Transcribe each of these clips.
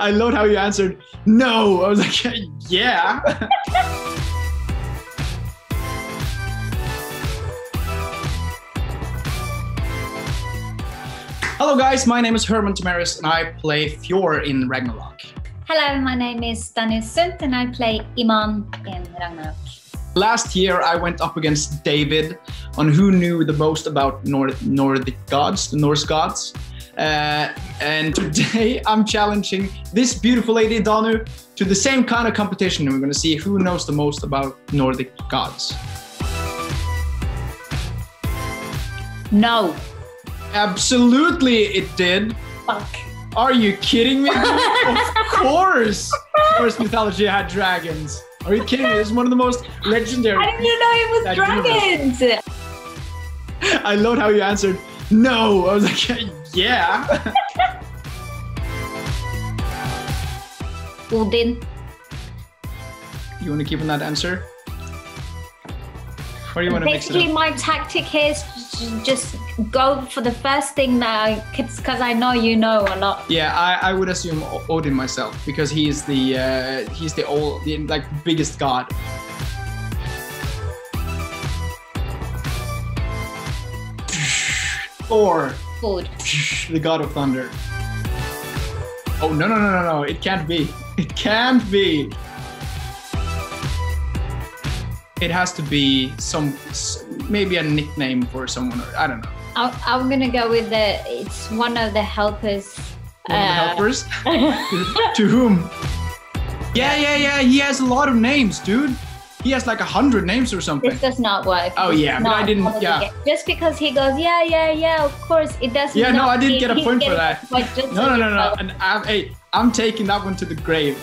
I loved how you answered no. I was like, yeah. Hello, guys. My name is Herman Tømmeraas, and I play Fjor in Ragnarok. Hello, my name is Danu Sunth and I play Iman in Ragnarok. Last year, I went up against David on who knew the most about Nord- Nordic gods, the Norse gods. Uh, and today, I'm challenging this beautiful lady, Danu, to the same kind of competition. And we're going to see who knows the most about Nordic gods. No. Absolutely, it did. Fuck. Are you kidding me? of course, Norse mythology had dragons. Are you kidding me? It's one of the most legendary. I didn't know it was dragons. I loved how you answered no. I was like, yeah. Odin. You want to keep on that answer? Or you want to mix it Basically, my tactic is just go for the first thing that I, because I know you know a lot. Yeah, I, I would assume Odin myself because he's the uh, he's the old the like biggest god. Thor, Food. the god of thunder. Oh no no no no no! It can't be. It can't be. It has to be some maybe a nickname for someone. Or, I don't know. I, I'm gonna go with the. It's one of the helpers. One of the Uh, helpers. to whom? Yeah yeah yeah. He has a lot of names, dude. He has like a hundred names or something. This does not work. Oh, This yeah, but I didn't- yeah. get- Just because he goes, yeah, yeah, yeah, of course, it doesn't. Yeah, no, I didn't get a point for that. point No, no, no, no. And I'm, hey, I'm taking that one to the grave.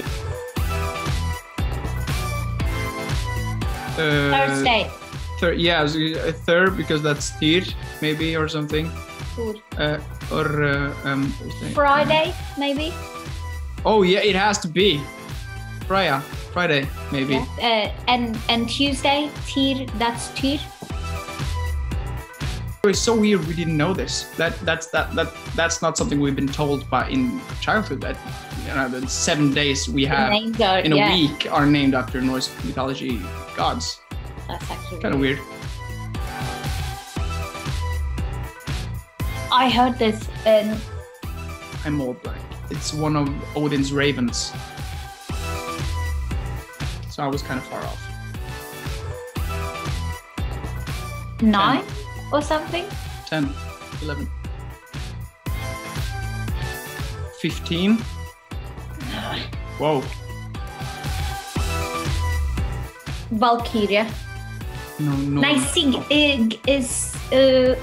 Uh, Thursday. Third, yeah, uh, third because that's Tyr, maybe or something. Uh, or uh, um. Friday, maybe. Oh yeah, it has to be. Freya, Friday, maybe. Yeah. Uh, and and Tuesday, Tyr. That's Tyr. It's so weird we didn't know this. That that's that that that's not something we've been told by in childhood. That you know, the seven days we have are in a yeah. week are named after Norse mythology gods. That's actually Kind of weird. I heard this in. I'm all blank. It's one of Odin's ravens. So I was kind of far off. nine or something. 10, 11, 15. Whoa. Valkyria. No, no. Nice is uh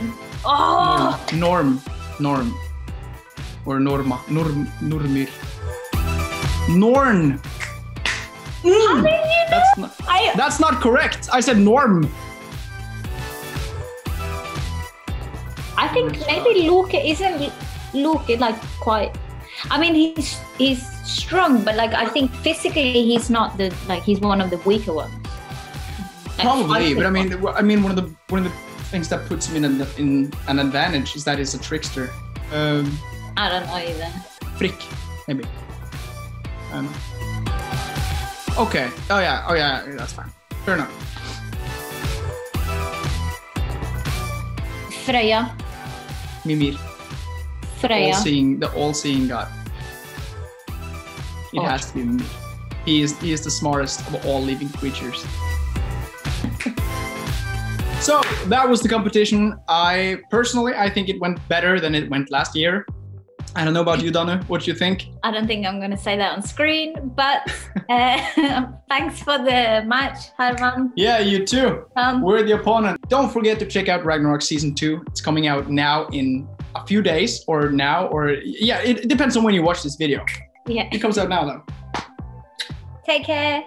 oh Norm. Norm. Or Norma. Norm. Normir. Norn. Did you know? That's not, I that's not correct. I said Norm. I think maybe Luke isn't Luke like quite. I mean, he's he's strong, but like I think physically he's not the like he's one of the weaker ones. Like, Probably, but I mean, I mean, one of the one of the things that puts him in an, in an advantage is that he's a trickster. Um, I don't know either. Frick, maybe. I don't know. Okay. Oh yeah. Oh yeah. That's fine. Fair enough. Freya, Mimir, Freya. all-seeing, the all-seeing god. It Oh. has to be Mimir. He is he is the smartest of all living creatures. so that was the competition. I personally, I think it went better than it went last year. I don't know about you, Danu. What do you think? I don't think I'm gonna say that on screen, but uh, thanks for the match, Herman. Yeah, you too. Um, We're the opponent. Don't forget to check out Ragnarok season two. It's coming out now in a few days, or now, or yeah, it, it depends on when you watch this video. yeah. It comes out now though. Take care.